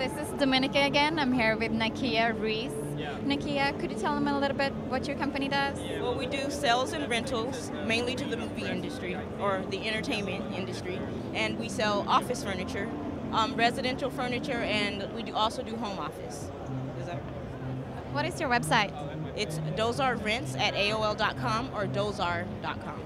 This is Dominica again. I'm here with Nakia Reese. Yeah. Nakia, could you tell them a little bit what your company does? Well, we do sales and rentals, mainly to the movie industry or the entertainment industry, and we sell office furniture, um, residential furniture, and we do also do home office. Is that? What is your website? It's DozarRents at AOL.com or Dozar.com.